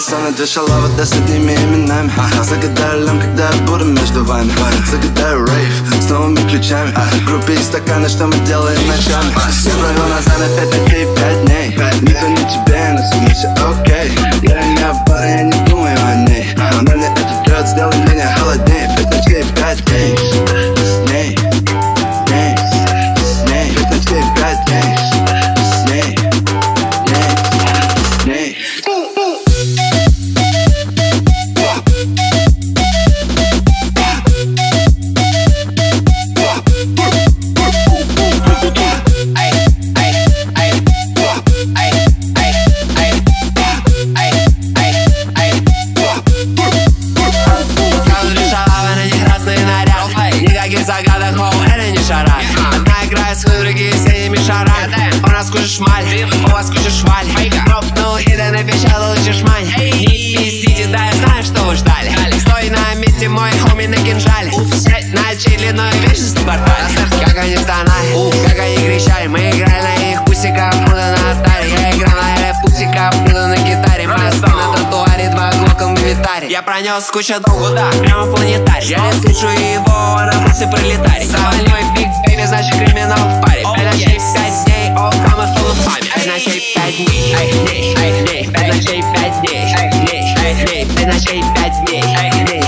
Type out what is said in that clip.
Где шалава, да с одними именами Загадаю лям, когда я буду между вами. Загадаю рейв с новыми ключами. Группе и стаканы, что мы делаем ночами Я провел назад на пять ночей, пять дней. Никто не тебе, но мной все окей. Я не обар, я не думаю о ней. Она мне этот лед сделай меня холоднее. Пять ночей, пять дней это не шарат Одна играет с другие синими шарами У нас куча шмаль, у вас куча шваль Дропнул и ты напечатал лучше шмаль Не пиздите, да я знаю, что вы ждали. Стой на месте, мой хоми на кинжале. Пять ночей длиной вечность в портале Как они стонали, как они кричали. Мы играли на их пусиках, круто на алтаре. Я играл на их пусиках, круто на гитаре. Моя спина татуаре, два глока в инвентаре Я пронес кучу долгу, да, прямо в планетарий. Я слышу его, просто пролетарий мой биг бэйби, значит криминал в паре. Пять ночей, пять дней, о, камы в полуфаме Пять ночей, пять дней, эй, дней, эй, дней Пять ночей, пять дней, эй, дней, эй, дней Пять ночей, пять дней, эй, дней,